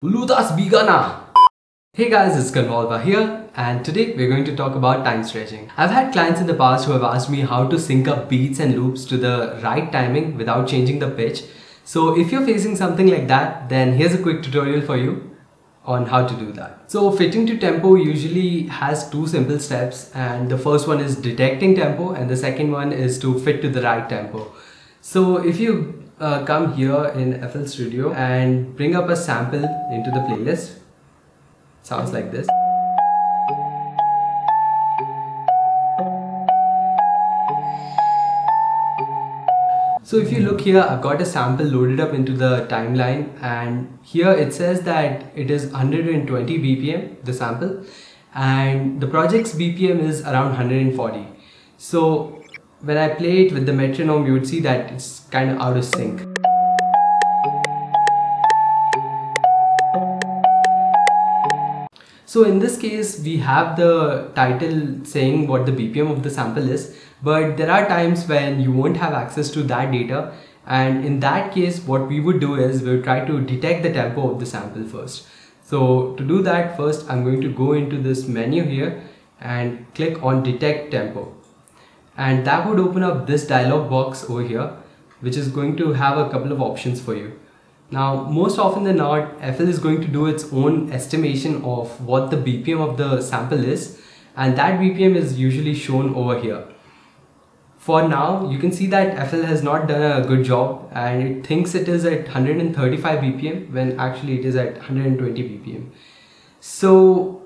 Ludas Bigana! Hey guys, it's Convolva here and today we're going to talk about time stretching. I've had clients in the past who have asked me how to sync up beats and loops to the right timing without changing the pitch. So if you're facing something like that, then here's a quick tutorial for you on how to do that. So fitting to tempo usually has two simple steps and the first one is detecting tempo and the second one is to fit to the right tempo. So if you uh, come here in FL Studio and bring up a sample into the playlist. Sounds like this. So if you look here, I've got a sample loaded up into the timeline and here it says that it is 120 BPM, the sample, and the project's BPM is around 140. So when I play it with the metronome, you would see that it's kind of out of sync. So in this case, we have the title saying what the BPM of the sample is, but there are times when you won't have access to that data. And in that case, what we would do is we'll try to detect the tempo of the sample first. So to do that first, I'm going to go into this menu here and click on detect tempo and that would open up this dialog box over here which is going to have a couple of options for you. Now most often than not FL is going to do its own estimation of what the BPM of the sample is and that BPM is usually shown over here. For now you can see that FL has not done a good job and it thinks it is at 135 BPM when actually it is at 120 BPM. So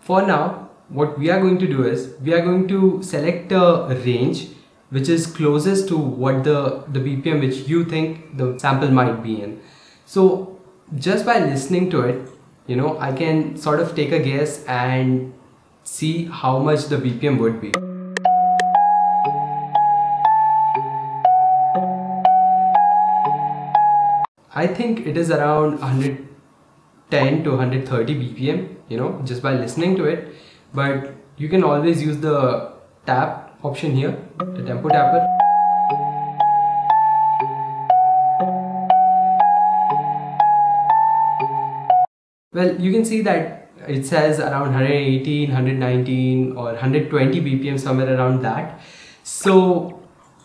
for now what we are going to do is we are going to select a range which is closest to what the, the BPM which you think the sample might be in. So just by listening to it, you know, I can sort of take a guess and see how much the BPM would be. I think it is around 110 to 130 BPM, you know, just by listening to it but you can always use the tap option here the tempo tapper well you can see that it says around 118 119 or 120 bpm somewhere around that so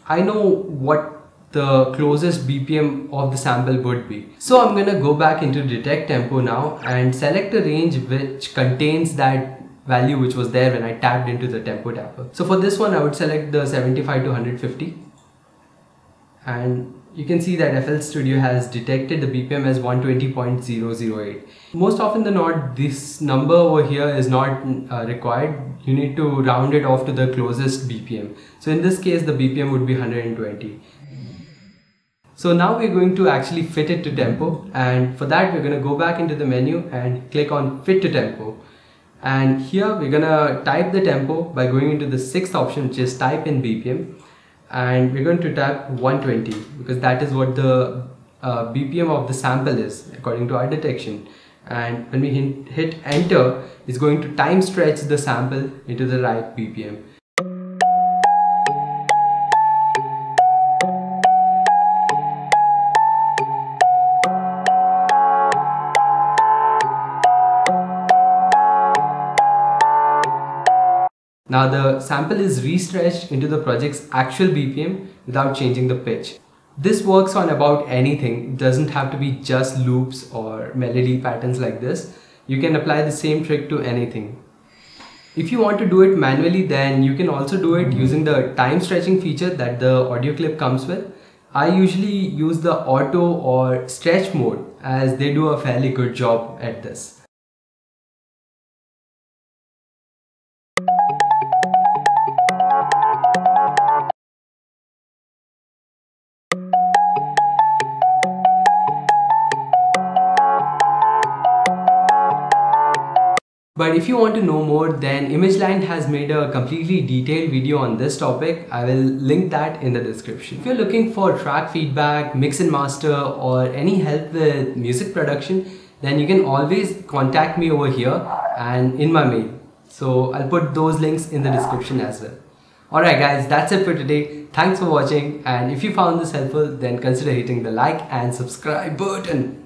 i know what the closest BPM of the sample would be. So I'm gonna go back into detect tempo now and select a range which contains that value which was there when I tapped into the tempo tapper. So for this one I would select the 75 to 150 and you can see that FL Studio has detected the BPM as 120.008. Most often than not this number over here is not uh, required. You need to round it off to the closest BPM. So in this case the BPM would be 120. So now we're going to actually fit it to tempo and for that we're going to go back into the menu and click on fit to tempo and here we're gonna type the tempo by going into the sixth option which is type in BPM and we're going to type 120 because that is what the uh, BPM of the sample is according to our detection. And when we hit, hit enter it's going to time stretch the sample into the right BPM Now the sample is restretched into the project's actual BPM without changing the pitch. This works on about anything, it doesn't have to be just loops or melody patterns like this. You can apply the same trick to anything. If you want to do it manually then you can also do it using the time stretching feature that the audio clip comes with. I usually use the auto or stretch mode as they do a fairly good job at this. But if you want to know more then ImageLine has made a completely detailed video on this topic. I will link that in the description. If you're looking for track feedback, mix and master or any help with music production then you can always contact me over here and in my mail. So I'll put those links in the description as well. Alright guys, that's it for today. Thanks for watching and if you found this helpful then consider hitting the like and subscribe button.